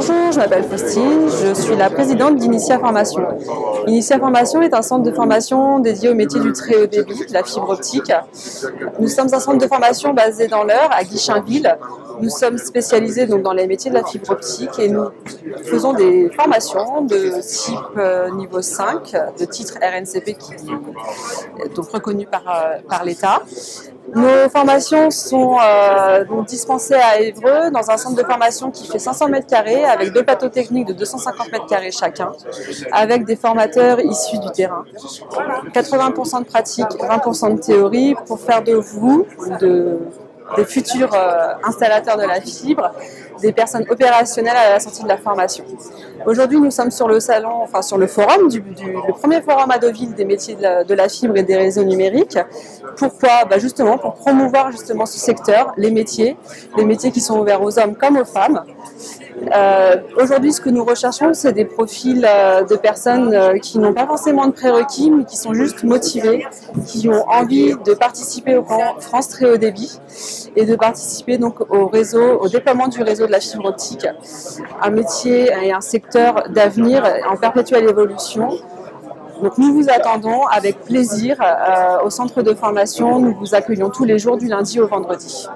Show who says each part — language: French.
Speaker 1: Bonjour, je m'appelle Faustine, je suis la présidente d'Initia Formation. Initia Formation est un centre de formation dédié au métier du très haut débit, de la fibre optique. Nous sommes un centre de formation basé dans l'Eure, à Guichainville. Nous sommes spécialisés donc, dans les métiers de la fibre optique et nous faisons des formations de type euh, niveau 5, de titre RNCP qui est donc reconnu par, euh, par l'État. Nos formations sont euh, dispensées à Évreux dans un centre de formation qui fait 500 mètres carrés avec deux plateaux techniques de 250 mètres carrés chacun, avec des formateurs issus du terrain. 80% de pratique, 20% de théorie pour faire de vous, de des futurs euh, installateurs de la fibre, des personnes opérationnelles à la sortie de la formation. Aujourd'hui, nous sommes sur le salon, enfin sur le forum, du, le premier forum à Deauville des métiers de la, fibre et des réseaux numériques. Pourquoi? Bah Justement pour promouvoir justement ce secteur, les métiers, les métiers qui sont ouverts aux hommes comme aux femmes. Euh, aujourd'hui, ce que nous recherchons, c'est des profils euh, de personnes qui n'ont pas forcément de prérequis, mais qui sont juste motivées, qui ont envie de participer au plan France Très Haut Débit et de participer donc au déploiement du réseau de la fibre optique, un métier et un secteur d'avenir en perpétuelle évolution. Nous vous attendons avec plaisir au centre de formation. Nous vous accueillons tous les jours du lundi au vendredi.